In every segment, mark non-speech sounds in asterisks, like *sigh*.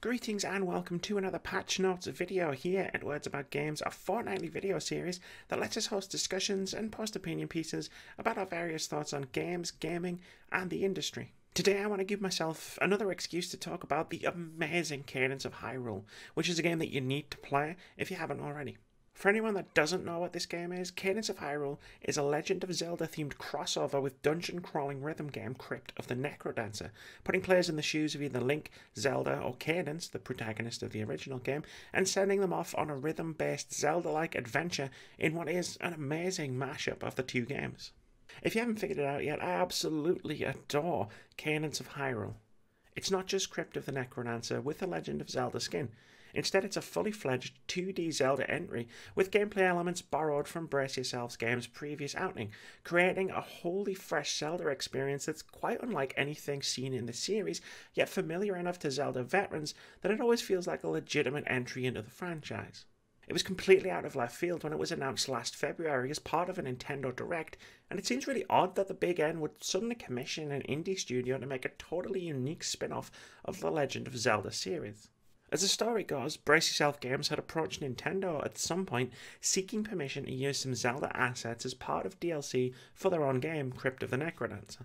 Greetings and welcome to another Patch Notes video here at Words About Games, a fortnightly video series that lets us host discussions and post opinion pieces about our various thoughts on games, gaming, and the industry. Today I want to give myself another excuse to talk about the amazing Cadence of Hyrule, which is a game that you need to play if you haven't already. For anyone that doesn't know what this game is, Cadence of Hyrule is a Legend of Zelda themed crossover with dungeon crawling rhythm game Crypt of the Necrodancer, putting players in the shoes of either Link, Zelda, or Cadence, the protagonist of the original game, and sending them off on a rhythm based Zelda like adventure in what is an amazing mashup of the two games. If you haven't figured it out yet, I absolutely adore Cadence of Hyrule. It's not just Crypt of the Necrodancer with a Legend of Zelda skin. Instead, it's a fully fledged 2D Zelda entry with gameplay elements borrowed from Brace Yourself Games' previous outing, creating a wholly fresh Zelda experience that's quite unlike anything seen in the series, yet familiar enough to Zelda veterans that it always feels like a legitimate entry into the franchise. It was completely out of left field when it was announced last February as part of a Nintendo Direct, and it seems really odd that the Big N would suddenly commission an indie studio to make a totally unique spin off of the Legend of Zelda series. As the story goes, Brace Yourself Games had approached Nintendo at some point seeking permission to use some Zelda assets as part of DLC for their own game, Crypt of the Necrodancer.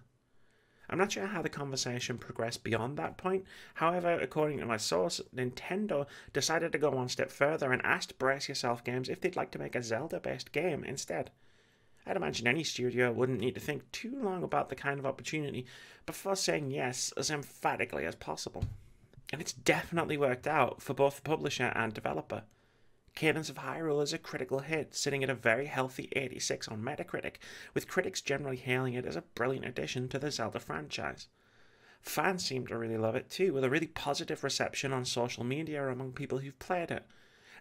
I'm not sure how the conversation progressed beyond that point. However, according to my source, Nintendo decided to go one step further and asked Brace Yourself Games if they'd like to make a Zelda based game instead. I'd imagine any studio wouldn't need to think too long about the kind of opportunity before saying yes as emphatically as possible and it's definitely worked out for both the publisher and developer. Cadence of Hyrule is a critical hit, sitting at a very healthy 86 on Metacritic, with critics generally hailing it as a brilliant addition to the Zelda franchise. Fans seem to really love it too, with a really positive reception on social media among people who've played it.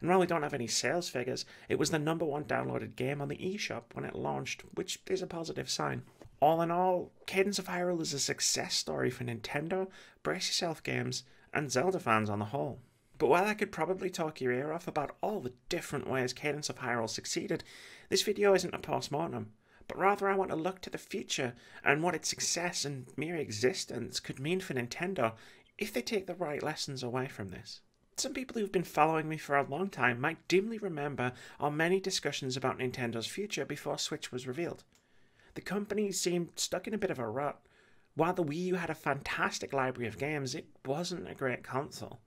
And while we don't have any sales figures, it was the number one downloaded game on the eShop when it launched, which is a positive sign. All in all, Cadence of Hyrule is a success story for Nintendo, Brace Yourself Games, and Zelda fans on the whole. But while I could probably talk your ear off about all the different ways Cadence of Hyrule succeeded, this video isn't a post-mortem, but rather I want to look to the future and what its success and mere existence could mean for Nintendo if they take the right lessons away from this. Some people who've been following me for a long time might dimly remember our many discussions about Nintendo's future before Switch was revealed. The company seemed stuck in a bit of a rut, while the Wii U had a fantastic library of games, it wasn't a great console.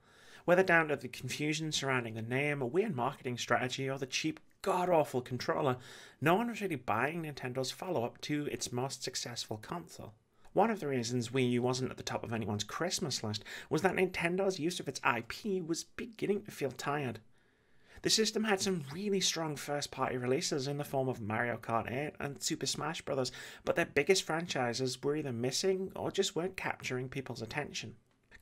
Whether down to the confusion surrounding the name, a weird marketing strategy, or the cheap, god awful controller, no one was really buying Nintendo's follow up to its most successful console. One of the reasons Wii U wasn't at the top of anyone's Christmas list was that Nintendo's use of its IP was beginning to feel tired. The system had some really strong first party releases in the form of Mario Kart 8 and Super Smash Bros., but their biggest franchises were either missing or just weren't capturing people's attention.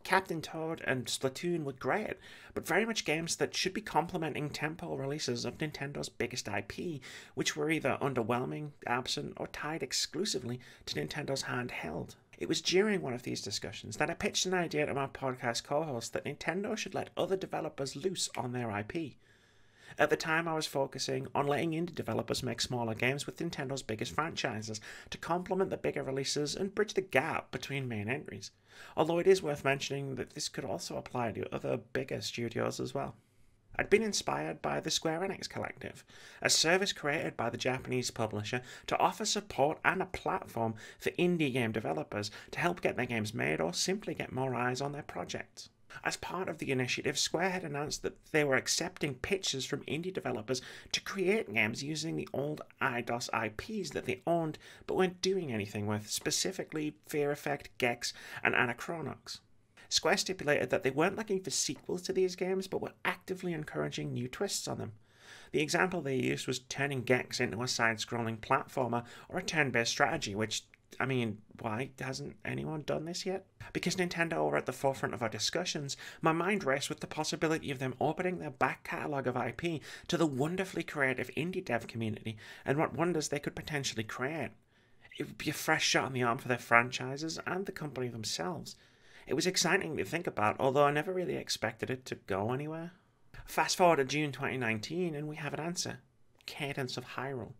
Captain Toad and Splatoon were great, but very much games that should be complementing tentpole releases of Nintendo's biggest IP, which were either underwhelming, absent, or tied exclusively to Nintendo's handheld. It was during one of these discussions that I pitched an idea to my podcast co host that Nintendo should let other developers loose on their IP. At the time, I was focusing on letting indie developers make smaller games with Nintendo's biggest franchises to complement the bigger releases and bridge the gap between main entries. Although it is worth mentioning that this could also apply to other bigger studios as well. I'd been inspired by the Square Enix Collective, a service created by the Japanese publisher to offer support and a platform for indie game developers to help get their games made or simply get more eyes on their projects. As part of the initiative, Square had announced that they were accepting pitches from indie developers to create games using the old Eidos IPs that they owned but weren't doing anything with, specifically Fear Effect, Gex, and Anachronox. Square stipulated that they weren't looking for sequels to these games but were actively encouraging new twists on them. The example they used was turning Gex into a side scrolling platformer or a turn based strategy, which I mean, why hasn't anyone done this yet? Because Nintendo are at the forefront of our discussions, my mind rests with the possibility of them opening their back catalogue of IP to the wonderfully creative indie dev community and what wonders they could potentially create. It would be a fresh shot in the arm for their franchises and the company themselves. It was exciting to think about, although I never really expected it to go anywhere. Fast forward to June 2019, and we have an answer Cadence of Hyrule.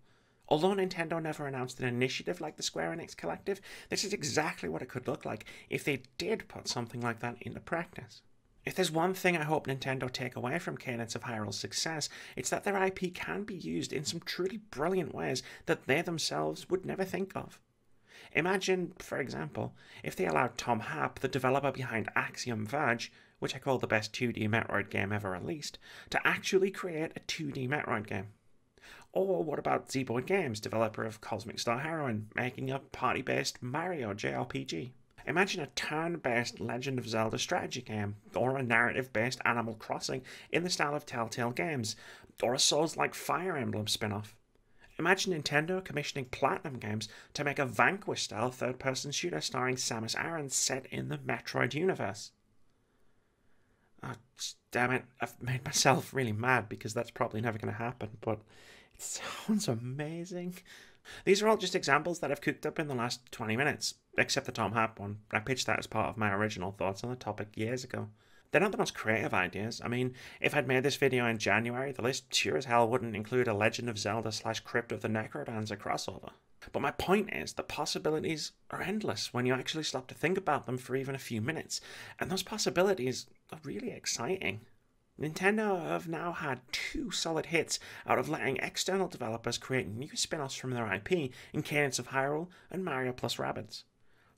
Although Nintendo never announced an initiative like the Square Enix Collective, this is exactly what it could look like if they did put something like that into practice. If there's one thing I hope Nintendo take away from Cadence of Hyrule's success, it's that their IP can be used in some truly brilliant ways that they themselves would never think of. Imagine, for example, if they allowed Tom Happ, the developer behind Axiom Verge, which I call the best 2D Metroid game ever released, to actually create a 2D Metroid game. Or what about Zeboyd Games, developer of Cosmic Star Heroine, making a party based Mario JRPG? Imagine a turn based Legend of Zelda strategy game, or a narrative based Animal Crossing in the style of Telltale Games, or a Souls like Fire Emblem spin off. Imagine Nintendo commissioning Platinum Games to make a Vanquish style third person shooter starring Samus Aran set in the Metroid universe. Oh, damn it, I've made myself really mad because that's probably never going to happen, but *laughs* sounds amazing. These are all just examples that I've cooked up in the last 20 minutes, except the Tom Happ one. I pitched that as part of my original thoughts on the topic years ago. They're not the most creative ideas. I mean, if I'd made this video in January, the list sure as hell wouldn't include a Legend of Zelda slash Crypt of the Necrodancer crossover. But my point is, the possibilities are endless when you actually stop to think about them for even a few minutes, and those possibilities are really exciting. Nintendo have now had two solid hits out of letting external developers create new spin offs from their IP in Cadence of Hyrule and Mario plus Rabbids.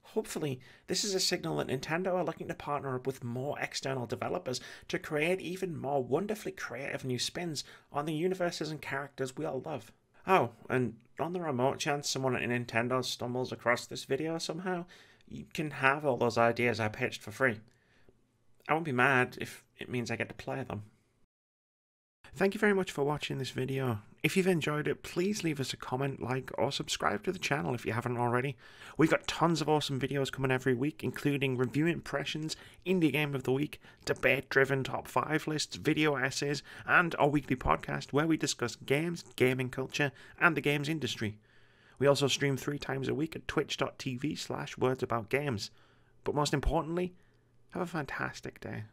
Hopefully, this is a signal that Nintendo are looking to partner up with more external developers to create even more wonderfully creative new spins on the universes and characters we all love. Oh, and on the remote chance someone at Nintendo stumbles across this video somehow, you can have all those ideas I pitched for free. I won't be mad if it means I get to play them. Thank you very much for watching this video. If you've enjoyed it, please leave us a comment, like, or subscribe to the channel if you haven't already. We've got tons of awesome videos coming every week, including review impressions, indie game of the week, debate driven top 5 lists, video essays, and our weekly podcast where we discuss games, gaming culture, and the games industry. We also stream three times a week at twitch.tv slash words about games. But most importantly, have a fantastic day.